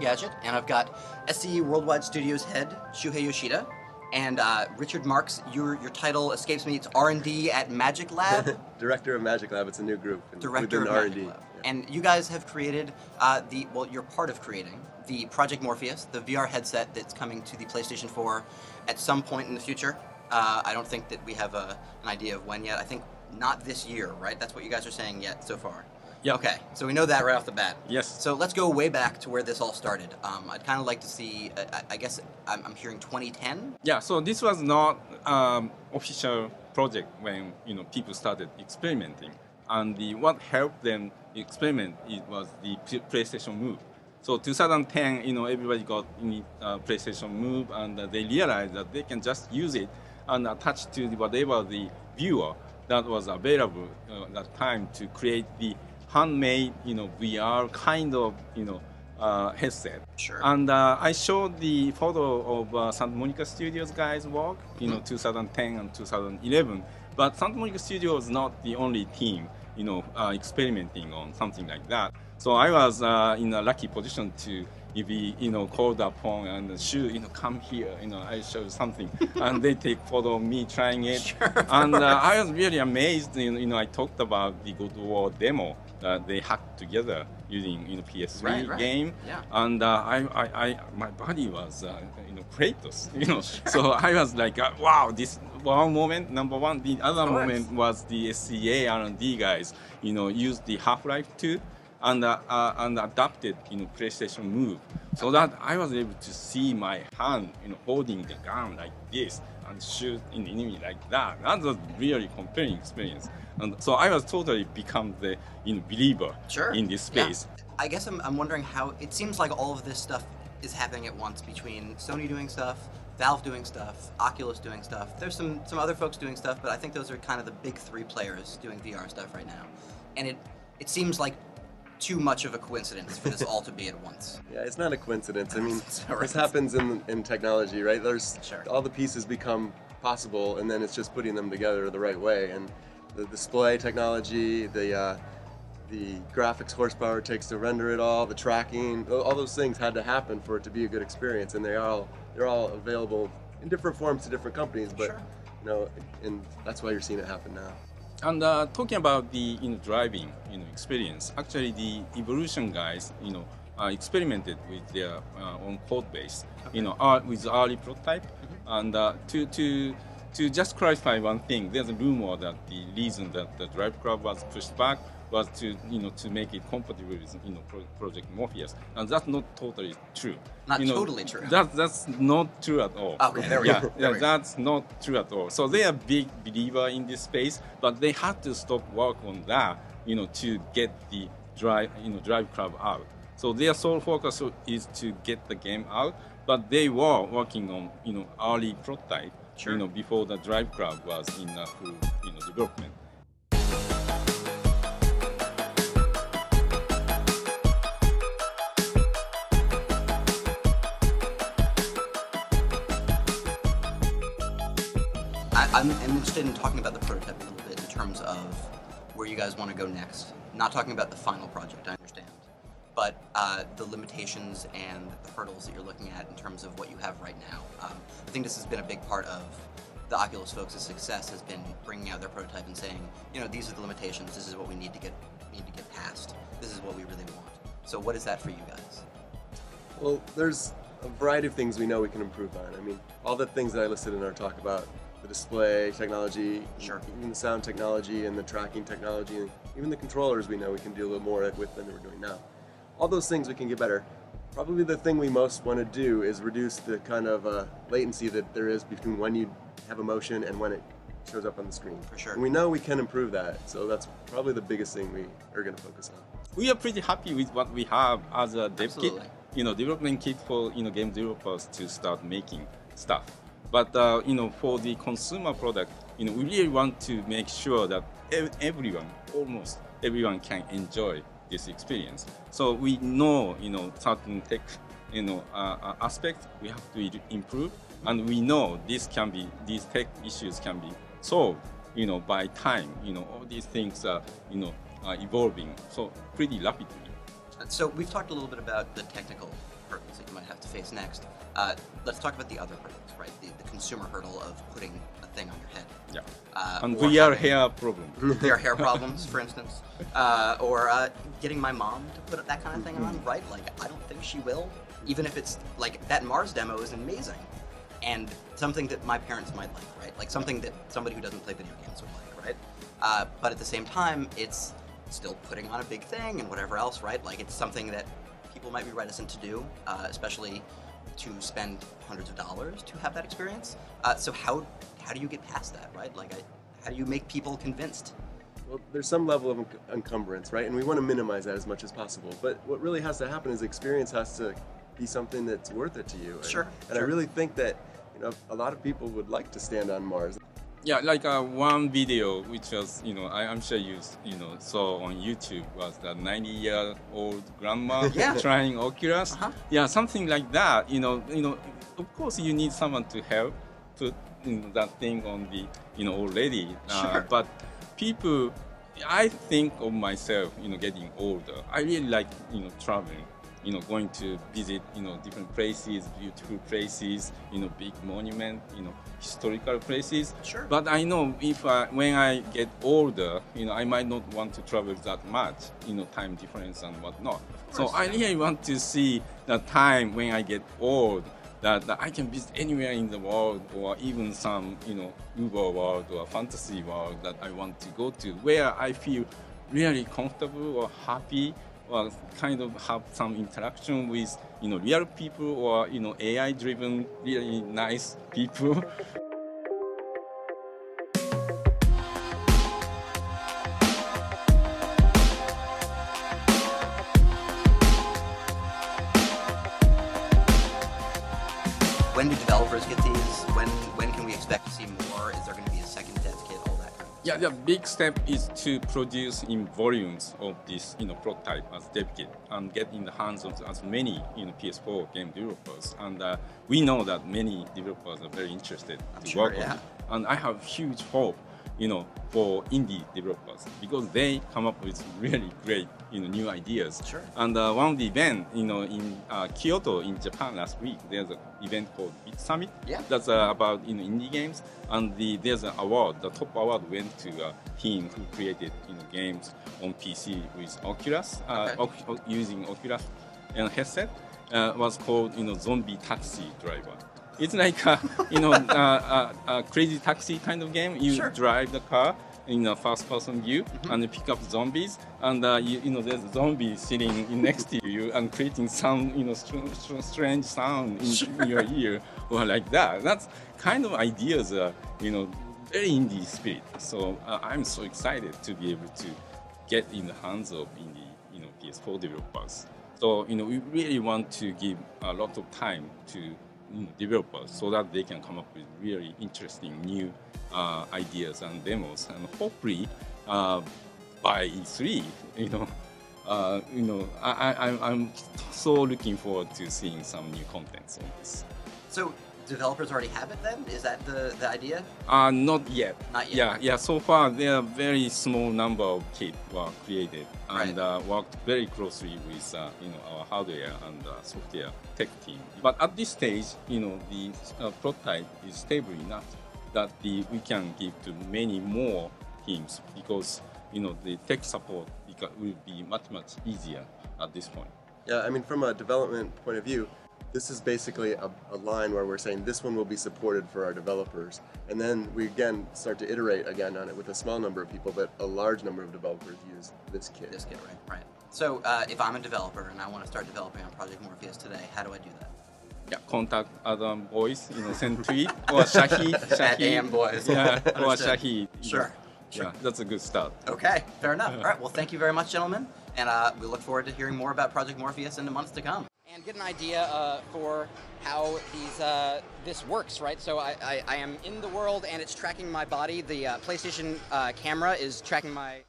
Engadget, and I've got SCE Worldwide Studios head Shuhei Yoshida, and uh, Richard Marks. Your your title escapes me. It's R and D at Magic Lab. Director of Magic Lab. It's a new group. Director of R&D. Magic Lab. Yeah. And you guys have created uh, the well, you're part of creating the Project Morpheus, the VR headset that's coming to the PlayStation 4 at some point in the future. Uh, I don't think that we have a, an idea of when yet. I think not this year, right? That's what you guys are saying yet so far. Yeah. Okay, so we know that right off the bat. Yes. So let's go way back to where this all started. Um, I'd kind of like to see. uh, I, I guess I'm, I'm hearing 2010. Yeah, so this was not um, official project when you know people started experimenting, and the what helped them experiment it was the PlayStation Move. So 2010, you know, everybody got in uh, PlayStation Move, and uh, they realized that they can just use it and attach to the, whatever the viewer that was available uh, at that time to create the handmade, you know, VR kind of, you know, uh, headset. Sure. And uh, I showed the photo of uh, Santa Monica Studios guys' work, you know, 2010 and 2011. But Santa Monica Studio was not the only team, you know, uh, experimenting on something like that. So I was uh, in a lucky position to be, you know, called upon and should, you know, come here, you know, I show you something, and they take photo of me trying it. Sure, and uh, I was really amazed. You know, you know, I talked about the God of War demo that they hacked together using, you know, PS3 Right, right. game. Yeah. And uh, I, I, I, my body was, uh, you know, Kratos, you know. So I was like, uh, wow, this one moment, number one. The other moment was the SCA R&D guys, you know, used the Half-Life 2 and, uh, uh, and adapted, you know, PlayStation Move. So that I was able to see my hand, you know, holding the gun like this and shoot an enemy like that. That was really compelling experience. And so I was totally become the, you know, believer Sure. in this space. Yeah. I guess I'm, I'm wondering how it seems like all of this stuff is happening at once between Sony doing stuff, Valve doing stuff, Oculus doing stuff. There's some some other folks doing stuff, but I think those are kind of the big three players doing VR stuff right now. And it it seems like too much of a coincidence for this all to be at once. Yeah, it's not a coincidence. I mean, this happens in, in technology, right? There's Sure. all the pieces become possible, and then it's just putting them together the right way. And the display technology, the uh, the graphics horsepower it takes to render it all, the tracking, all those things had to happen for it to be a good experience, and they all they're all available in different forms to different companies. But Sure. you know, and that's why you're seeing it happen now. And uh, talking about the you know, driving you know, experience, actually the Evolution guys you know uh, experimented with their uh, own code base, you know, uh, with early prototype, and uh, to to to just clarify one thing, there's a rumor that the reason that the Drive Club was pushed back was to you know to make it compatible with you know Pro- Project Morpheus, and that's not totally true. Not You know, totally true. That that's not true at all. Okay, there we yeah, go. Yeah, that's not true at all. So they are big believer in this space, but they had to stop work on that, you know, to get the drive, you know, drive club out. So their sole focus is to get the game out, but they were working on, you know, early prototype, Sure. you know, before the drive club was in uh, full, you know, development. I, I'm, I'm interested in talking about the prototype a little bit in terms of where you guys want to go next. Not talking about the final project, I understand, but uh, the limitations and the hurdles that you're looking at in terms of what you have right now. Um, I think this has been a big part of the Oculus folks' success has been bringing out their prototype and saying, you know, these are the limitations. This is what we need to get need to get past. This is what we really want. So, what is that for you guys? Well, there's a variety of things we know we can improve on. I mean, all the things that I listed in our talk about the display technology, Sure. even the sound technology and the tracking technology, and even the controllers we know we can do a little more with than we're doing now. All those things we can get better. Probably the thing we most want to do is reduce the kind of uh, latency that there is between when you have a motion and when it shows up on the screen. For sure. And we know we can improve that, so that's probably the biggest thing we are going to focus on. we are pretty happy with what we have as a dev Absolutely. kit, you know, development kit for you know game developers to start making stuff. But uh, you know, for the consumer product, you know, we really want to make sure that everyone, almost everyone, can enjoy this experience. So we know, you know, certain tech, you know, uh, uh, aspects we have to improve, and we know this can be these tech issues can be solved, you know, by time. You know, all these things are, you know, are evolving so pretty rapidly. So we've talked a little bit about the technical hurdles that you might have to face next. Uh, let's talk about the other hurdles, right? The, the consumer hurdle of putting a thing on your head. Yeah. Uh, And or VR having- hair problem. their hair problems, for instance, uh, or uh, getting my mom to put that kind of thing on, right? Like, I don't think she will, even if it's like that Mars demo is amazing, and something that my parents might like, right? Like something that somebody who doesn't play video games would like, right? Uh, but at the same time, it's still putting on a big thing and whatever else, right? Like, it's something that people might be reticent to do, uh, especially to spend hundreds of dollars to have that experience. Uh, so how how do you get past that, right? Like, I, how do you make people convinced? Well, there's some level of enc- encumbrance, right? And we want to minimize that as much as possible. But what really has to happen is experience has to be something that's worth it to you. And, Sure, And sure. I really think that you know a lot of people would like to stand on Mars. Yeah, like uh, one video which was, you know, I, I'm sure you, you know, saw on YouTube was the 90-year-old grandma Yeah. trying Oculus. Uh-huh. Yeah, something like that. You know, you know, of course you need someone to help put you know, that thing on the, you know, already. Uh, Sure. but people, I think of myself, you know, getting older. I really like, you know, traveling. You know, going to visit, you know, different places, beautiful places, you know, big monument, you know, historical places. Sure. But I know if I, when I get older, you know, I might not want to travel that much, you know, time difference and whatnot. So I really want to see the time when I get old that, that I can visit anywhere in the world or even some, you know, Uber world or fantasy world that I want to go to where I feel really comfortable or happy or kind of have some interaction with, you know, real people or, you know, AI driven, really nice people. the big step is to produce in volumes of this, you know, prototype as dev kit and get in the hands of as many, you know, PS4 game developers. And uh, we know that many developers are very interested I'm to sure, work yeah. on it. And I have huge hope, you know, for indie developers because they come up with really great, you know, new ideas. Sure. And uh, one of the event, you know, in uh, Kyoto in Japan last week, there's an event called Bit Summit. Yeah. That's uh, about you know indie games, and the there's an award. The top award went to a team who created you know games on PC with Oculus, uh, Okay. Oc- Oc- using Oculus and headset. Uh, was called you know Zombie Taxi Driver. It's like a, you know a, a crazy taxi kind of game. You Sure. drive the car in a first-person view and you pick up zombies, and uh, you, you know there's a zombie sitting next to you and creating some you know str- str- strange sound in, in your ear or like that. That's kind of ideas, uh, you know, very indie spirit. So uh, I'm so excited to be able to get in the hands of indie, you know, PS4 developers. So you know, we really want to give a lot of time to developers so that they can come up with really interesting new uh, ideas and demos, and hopefully uh, by E3, you know, uh, you know, I, I, I'm- I'm so looking forward to seeing some new contents on this. So developers already have it then? Is that the, the idea? Uh, not yet. Not yet. Yeah, yeah. So far, there are very small number of kits were created and Right. uh, worked very closely with uh, you know our hardware and uh, software tech team. But at this stage, you know, the uh, prototype is stable enough that the we can give to many more teams because you know the tech support will be much much easier at this point. Yeah, I mean, from a development point of view, this is basically a, a line where we're saying this one will be supported for our developers. And then we again start to iterate again on it with a small number of people, but a large number of developers use this kit. This kit, right? Right. So uh, if I'm a developer and I want to start developing on Project Morpheus today, how do I do that? Yeah, contact Adam Boyes, you know, send tweet or Shuhei, Shuhei, At AM Boys. yeah, or Shuhei. you know. Sure, Yeah, that's a good start. Okay, fair enough. All right, well, thank you very much, gentlemen, and uh, we look forward to hearing more about Project Morpheus in the months to come. And get an idea uh, for how these uh, this works, right? So I, I, I am in the world, and it's tracking my body. The uh, PlayStation uh, camera is tracking my